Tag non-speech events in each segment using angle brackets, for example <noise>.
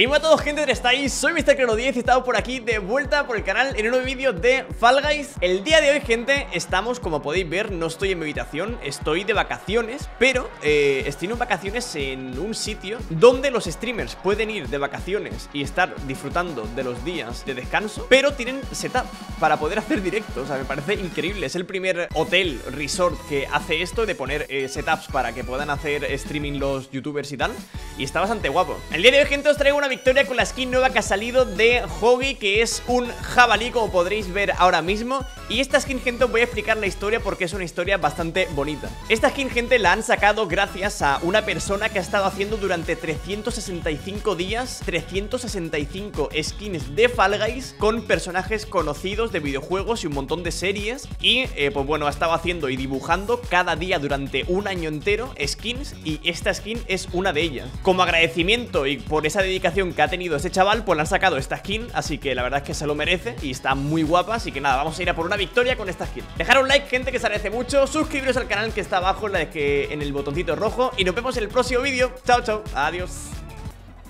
Hey a todos gente, ¿dónde estáis? Soy MrCrono10 y estamos por aquí de vuelta por el canal en un nuevo vídeo de Fall Guys. El día de hoy gente, estamos como podéis ver, no estoy en mi habitación, estoy de vacaciones Pero eh, estoy en vacaciones en un sitio donde los streamers pueden ir de vacaciones y estar disfrutando de los días de descanso Pero tienen setup para poder hacer directos, o sea, me parece increíble. Es el primer hotel, resort que hace esto de poner eh, setups para que puedan hacer streaming los youtubers y tal Y está bastante guapo. El día de hoy gente os traigo una victoria con la skin nueva que ha salido de Hoggy, que es un jabalí, como podréis ver ahora mismo. Y esta skin, gente, os voy a explicar la historia porque es una historia bastante bonita. Esta skin, gente, la han sacado gracias a una persona que ha estado haciendo durante 365 días 365 skins de Fall Guys con personajes conocidos de videojuegos y un montón de series. Y, eh, pues bueno, ha estado haciendo y dibujando cada día durante un año entero skins y esta skin es una de ellas. Como agradecimiento y por esa dedicación que ha tenido ese chaval, pues le han sacado esta skin, así que la verdad es que se lo merece y está muy guapa, así que nada, vamos a ir a por una victoria con esta skin. Dejar un like, gente, que se agradece mucho, suscribiros al canal que está abajo en, la que, en el botoncito rojo y nos vemos en el próximo vídeo. Chao, chao, adiós.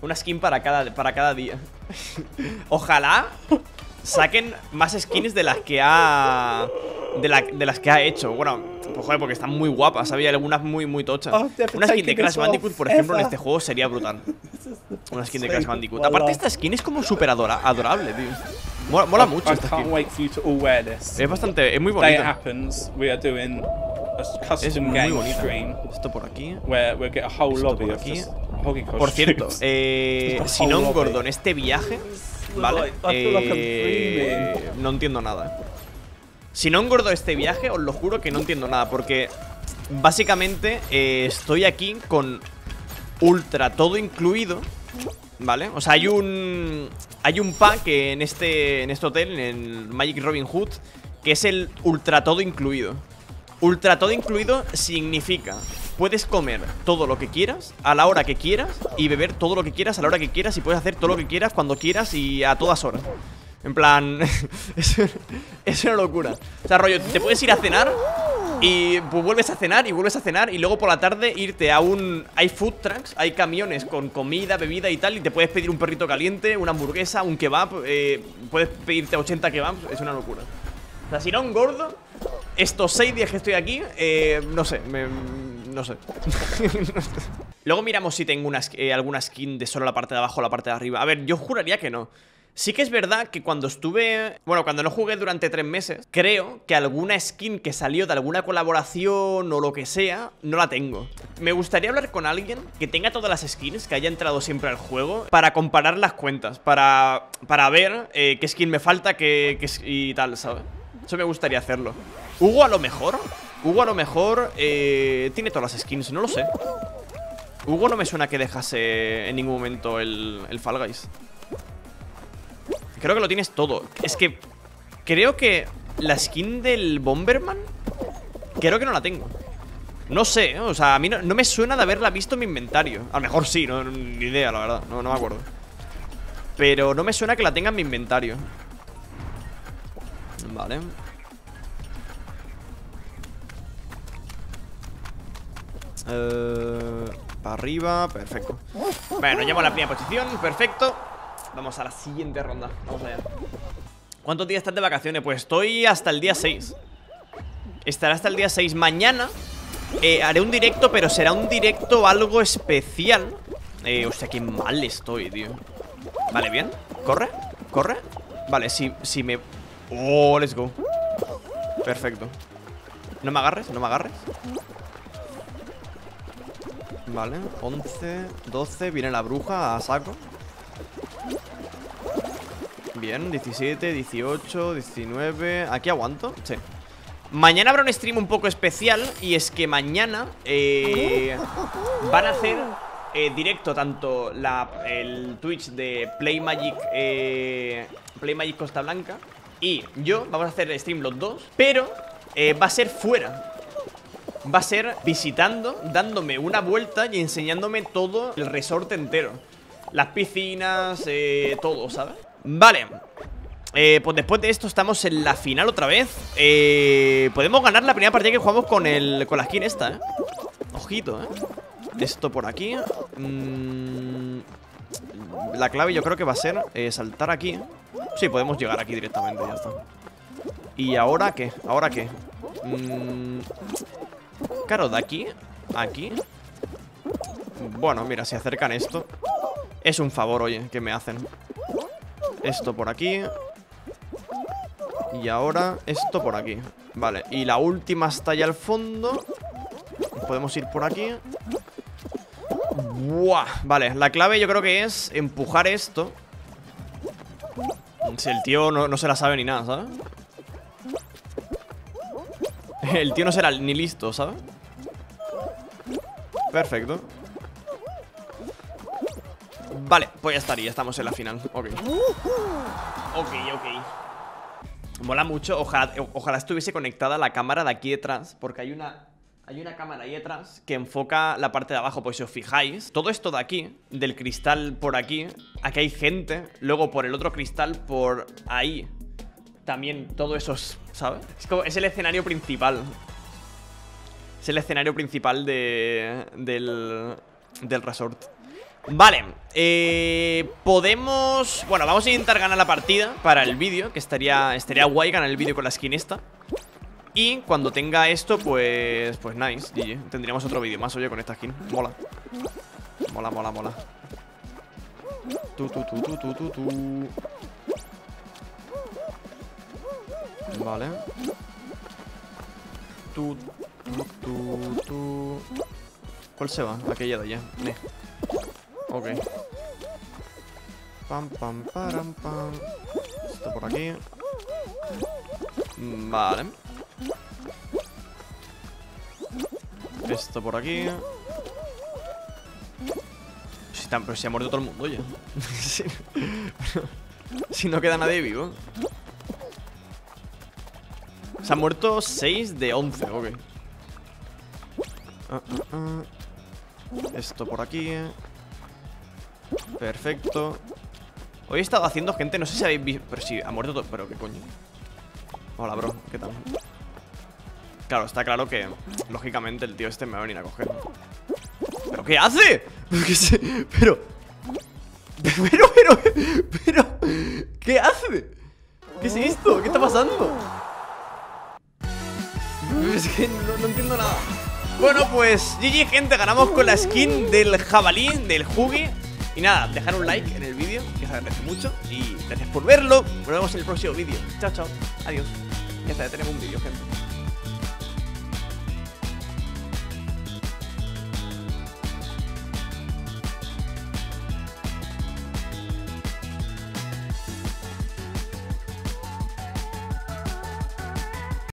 Una skin para cada, para cada día. <laughs> Ojalá saquen más skins de las que ha... De, de las que ha hecho. Bueno, pues joder, porque están muy guapas. Había algunas muy, muy tochas. Oh, <laughs> una skin de Crash Bandicoot, por ejemplo, en este juego sería brutal. Una skin de Crash Bandicoot. Aparte, esta skin es como súper adorable, tío. Mola, mucho esta skin. Es bastante, es muy bonita. Es muy bonita. Esto por aquí. Esto por aquí. Por cierto, <laughs> eh, Sinon Gordon, este viaje, ¿vale? Eh, no entiendo nada. Si no engordo este viaje, os lo juro que no entiendo nada Porque básicamente eh, estoy aquí con ultra todo incluido ¿Vale? O sea, hay un hay un pack en este, en este hotel, en el Magic Robin Hood Que es el ultra todo incluido Ultra todo incluido significa Puedes comer todo lo que quieras A la hora que quieras Y beber todo lo que quieras a la hora que quieras Y puedes hacer todo lo que quieras cuando quieras y a todas horas en plan, <laughs> es, una locura. O sea, rollo, te puedes ir a cenar y pues vuelves a cenar y vuelves a cenar Y luego por la tarde irte a un... Hay food trucks, hay camiones con comida, bebida y tal Y te puedes pedir un perrito caliente, una hamburguesa, un kebab eh, Puedes pedirte 80 kebabs, es una locura. O sea, si no gordo Estos 6 días que estoy aquí, eh, no sé, no sé. <laughs> Luego miramos si tengo eh, alguna skin de solo la parte de abajo o la parte de arriba. A ver, yo juraría que no Sí que es verdad que cuando estuve... Bueno, cuando no jugué durante tres meses Creo que alguna skin que salió de alguna colaboración o lo que sea No la tengo. Me gustaría hablar con alguien que tenga todas las skins Que haya entrado siempre al juego Para comparar las cuentas Para, para ver eh, qué skin me falta qué, y tal, ¿sabes? Eso me gustaría hacerlo. Hugo a lo mejor Hugo a lo mejor eh, tiene todas las skins, no lo sé. Hugo no me suena que dejase en ningún momento el, el Fall Guys Creo que lo tienes todo. Es que creo que la skin del Bomberman Creo que no la tengo. No sé, ¿eh? o sea, a mí no, me suena de haberla visto en mi inventario. A lo mejor sí, no, ni idea, la verdad. No, no me acuerdo. Pero no me suena que la tenga en mi inventario. Vale. Eh, Para arriba, perfecto. Bueno, llamo a la primera posición, perfecto Vamos a la siguiente ronda. Vamos allá. ¿Cuántos días estás de vacaciones? Pues estoy hasta el día 6 Estaré hasta el día 6 Mañana eh, haré un directo Pero será un directo algo especial. Eh, Hostia, qué mal estoy, tío. Vale, bien. ¿Corre? ¿Corre? Vale, si, si me... Oh, let's go. Perfecto. No me agarres, no me agarres. Vale, 11, 12 Viene la bruja a saco Bien, 17, 18, 19 ¿Aquí aguanto? Sí Mañana habrá un stream un poco especial Y es que mañana eh, Van a hacer eh, directo tanto la, el Twitch de Play Magic eh, Play Magic Costa Blanca Y yo, vamos a hacer stream los dos Pero eh, va a ser fuera Va a ser visitando, dándome una vuelta y enseñándome todo el resort entero Las piscinas, todo, ¿sabes? Vale. Eh, pues después de esto estamos en la final otra vez. Eh, Podemos ganar la primera partida que jugamos con, el, con la skin esta, eh Ojito, eh Esto por aquí. Mm, La clave yo creo que va a ser eh, saltar aquí. Sí, podemos llegar aquí directamente, ya está. ¿Y ahora qué? ¿Ahora qué? Mm, claro, de aquí Aquí. Bueno, mira, si acercan esto. Es un favor, oye, que me hacen Esto por aquí. Y ahora esto por aquí. Vale, y la última está allá al fondo. Podemos ir por aquí. Buah, vale, la clave yo creo que es empujar esto. Si el tío no, se la sabe ni nada, ¿sabes? El tío no será ni listo, ¿sabes? Perfecto Vale, pues ya estaría, estamos en la final Ok Ok, ok Mola mucho, ojalá, estuviese conectada la cámara de aquí detrás Porque hay una hay una cámara ahí detrás que enfoca la parte de abajo, pues si os fijáis, todo esto de aquí, del cristal por aquí, aquí hay gente, luego por el otro cristal por ahí, también todo eso, ¿sabes? Es, como, es el escenario principal. Es el escenario principal de, del, del resort. Vale, eh, podemos... Bueno, vamos a intentar ganar la partida para el vídeo, que estaría, estaría guay ganar el vídeo con la skin esta. Y cuando tenga esto, pues... Pues nice, GG Tendríamos otro vídeo más, oye, con esta skin. Mola. Mola, mola, mola. Tu, tu, tu, tu, tu, tu, tu. Vale. Tu, tu, tu, ¿Cuál se va? Aquella de allá. Ne. Ok. Pam, pam, param, pam. Esto por aquí. Vale. Esto por aquí. Si, Pero se ha muerto todo el mundo ya <laughs> si, no queda nadie vivo. Se ha muerto 6 de 11, ok. Ah, ah, ah. Esto por aquí Perfecto Hoy he estado haciendo gente, no sé si habéis visto Pero sí, ha muerto todo, pero qué coño Hola bro, ¿qué tal? Claro, está claro que Lógicamente el tío este me va a venir a coger ¿Pero qué hace? <laughs> Pero Pero, pero, pero ¿Qué hace? ¿Qué es esto? ¿Qué está pasando? <laughs> Es que no, entiendo nada Bueno, pues GG gente, ganamos con la skin del jabalí, del Hugi Y nada, dejar un like en el vídeo, que se agradece mucho Y gracias por verlo, nos vemos en el próximo vídeo. Chao, chao, adiós. Ya está, ya tenemos un vídeo, gente